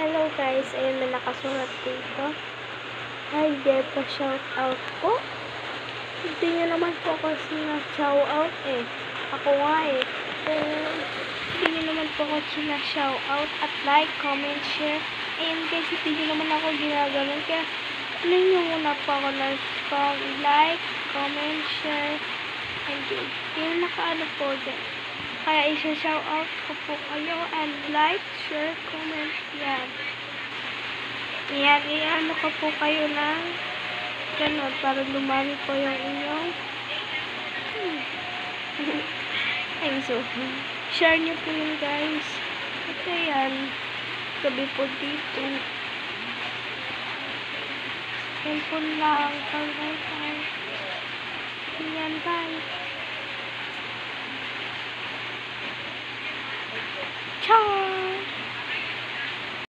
Hello guys, ayun may nakasulat dito. Hi, Depa, shout out po. Hindi nyo naman po ako sina-shout out eh. Ako nga eh. Kung hindi nyo naman po ako sina-shout out at like, comment, share. Ayun guys, hindi nyo naman ako ginaganon. Kaya, ano nyo muna po ako ng like, comment, share, and yun. Yung nakaano po dyan. Kaya isa-shout out ko po kayo and like, share, comment, yan. Yan, i-ano ko po kayo ng ganun para lumami po yung inyong hmm. I'm so share nyo po yun guys. Ito yan. Gabi po dito. Cellphone lang. Pag-wifi. Yan, bye. Ciao!